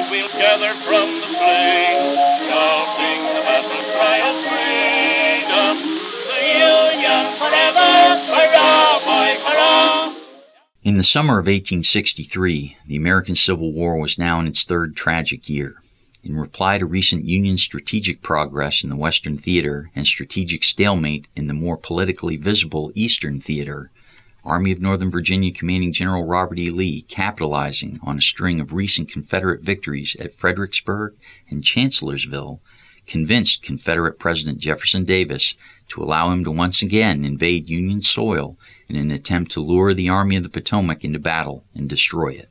fight we'll gather from the shouting the battle cry of freedom. The Union forever, hurrah, boys, hurrah! In the summer of 1863, the American Civil War was now in its third tragic year. In reply to recent Union strategic progress in the Western Theater and strategic stalemate in the more politically visible Eastern Theater, Army of Northern Virginia Commanding General Robert E. Lee, capitalizing on a string of recent Confederate victories at Fredericksburg and Chancellorsville, convinced Confederate President Jefferson Davis to allow him to once again invade Union soil in an attempt to lure the Army of the Potomac into battle and destroy it.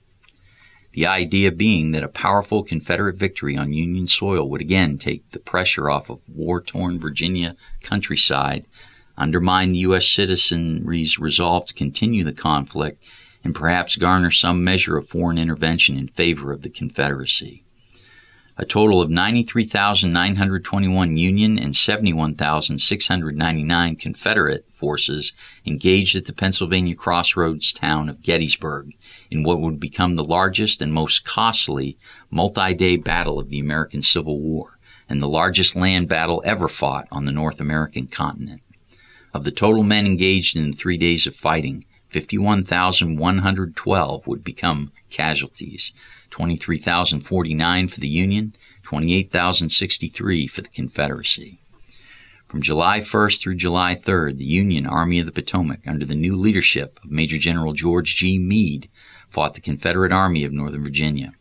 The idea being that a powerful Confederate victory on Union soil would again take the pressure off of war torn Virginia countryside undermine the U.S. citizenry's resolve to continue the conflict, and perhaps garner some measure of foreign intervention in favor of the Confederacy. A total of 93,921 Union and 71,699 Confederate forces engaged at the Pennsylvania crossroads town of Gettysburg in what would become the largest and most costly multi day battle of the American Civil War and the largest land battle ever fought on the North American continent. Of the total men engaged in three days of fighting, 51,112 would become casualties, 23,049 for the Union, 28,063 for the Confederacy. From July 1st through July 3rd, the Union Army of the Potomac, under the new leadership of Major General George G. Meade, fought the Confederate Army of Northern Virginia.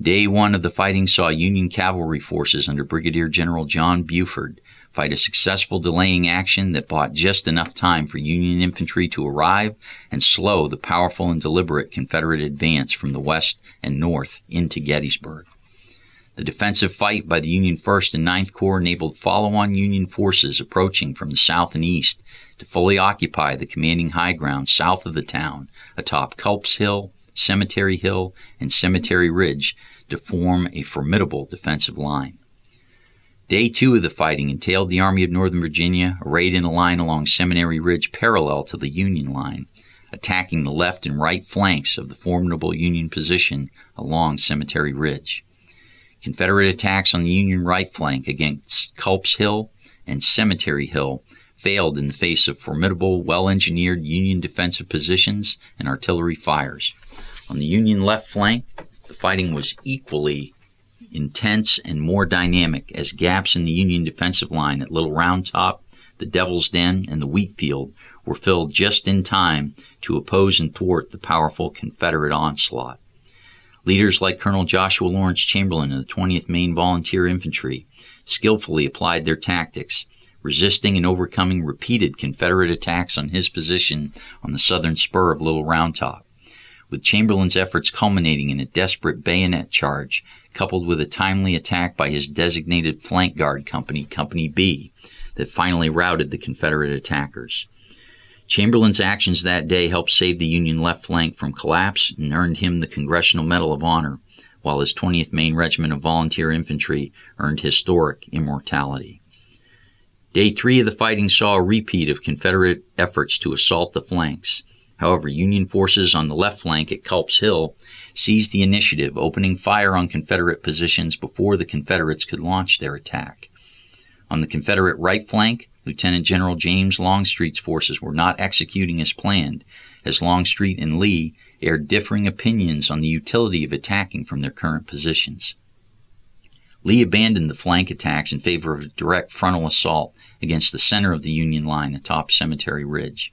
Day one of the fighting saw Union cavalry forces under Brigadier General John Buford fight a successful delaying action that bought just enough time for Union infantry to arrive and slow the powerful and deliberate Confederate advance from the west and north into Gettysburg. The defensive fight by the Union 1st and 9th Corps enabled follow on Union forces approaching from the south and east to fully occupy the commanding high ground south of the town, atop Culp's Hill, Cemetery Hill, and Cemetery Ridge, to form a formidable defensive line. Day two of the fighting entailed the Army of Northern Virginia arrayed in a line along Seminary Ridge parallel to the Union line, attacking the left and right flanks of the formidable Union position along Cemetery Ridge. Confederate attacks on the Union right flank against Culp's Hill and Cemetery Hill failed in the face of formidable, well engineered Union defensive positions and artillery fires. On the Union left flank, the fighting was equally intense and more dynamic as gaps in the Union defensive line at Little Round Top, the Devil's Den, and the Wheat Field were filled just in time to oppose and thwart the powerful Confederate onslaught. Leaders like Colonel Joshua Lawrence Chamberlain of the 20th Maine Volunteer Infantry skillfully applied their tactics, resisting and overcoming repeated Confederate attacks on his position on the southern spur of Little Round Top with Chamberlain's efforts culminating in a desperate bayonet charge, coupled with a timely attack by his designated flank guard company, Company B, that finally routed the Confederate attackers. Chamberlain's actions that day helped save the Union left flank from collapse and earned him the Congressional Medal of Honor, while his 20th Maine Regiment of Volunteer Infantry earned historic immortality. Day three of the fighting saw a repeat of Confederate efforts to assault the flanks. However, Union forces on the left flank at Culp's Hill seized the initiative, opening fire on Confederate positions before the Confederates could launch their attack. On the Confederate right flank, Lieutenant General James Longstreet's forces were not executing as planned, as Longstreet and Lee aired differing opinions on the utility of attacking from their current positions. Lee abandoned the flank attacks in favor of a direct frontal assault against the center of the Union line atop Cemetery Ridge.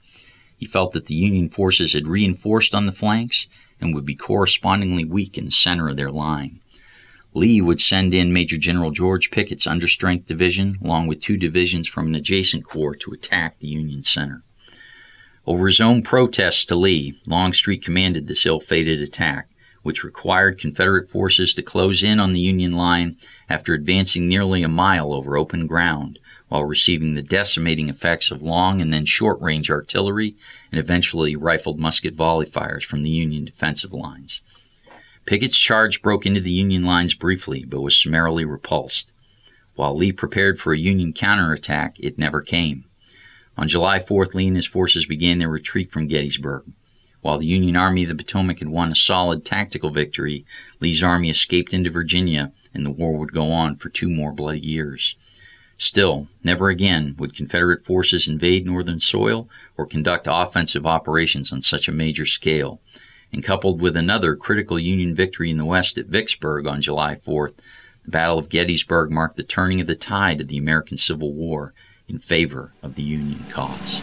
He felt that the Union forces had reinforced on the flanks and would be correspondingly weak in the center of their line. Lee would send in Major General George Pickett's understrength division, along with two divisions from an adjacent corps, to attack the Union center. Over his own protests to Lee, Longstreet commanded this ill fated attack, which required Confederate forces to close in on the Union line after advancing nearly a mile over open ground, while receiving the decimating effects of long and then short range artillery and eventually rifled musket volley fires from the Union defensive lines. Pickett's charge broke into the Union lines briefly, but was summarily repulsed. While Lee prepared for a Union counterattack, it never came. On July 4th, Lee and his forces began their retreat from Gettysburg. While the Union Army of the Potomac had won a solid tactical victory, Lee's army escaped into Virginia, and the war would go on for two more bloody years. Still, never again would Confederate forces invade Northern soil or conduct offensive operations on such a major scale. And coupled with another critical Union victory in the West at Vicksburg on July 4th, the Battle of Gettysburg marked the turning of the tide of the American Civil War in favor of the Union cause.